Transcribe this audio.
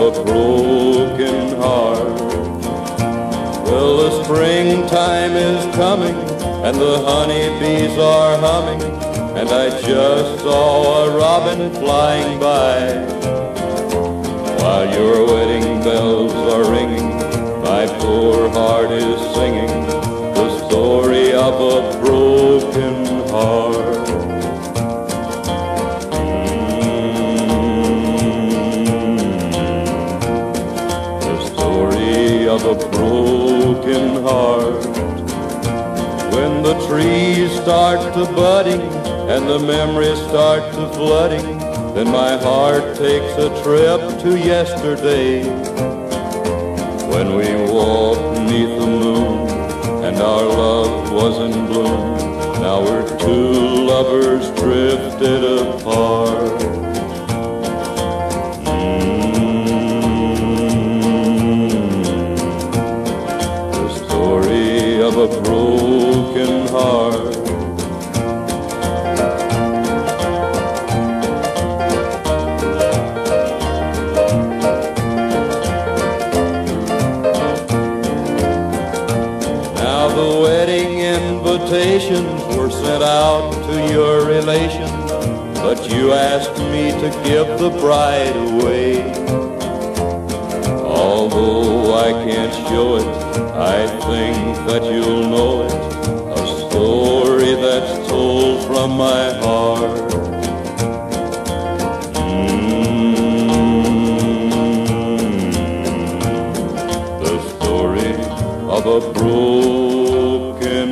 a broken heart. Well, the springtime is coming and the honeybees are humming and I just saw a robin flying by. While your wedding bells are ringing, my poor heart is singing the story of a broken heart. A broken heart. When the trees start to budding and the memories start to flooding, then my heart takes a trip to yesterday. When we walked beneath the moon and our love was in bloom, now we're two lovers drifted apart. A broken heart. Now the wedding invitations were sent out to your relations, but you asked me to give the bride away. Although I can't show it, I think that you'll know it. A story that's told from my heart. Mm, the story of a broken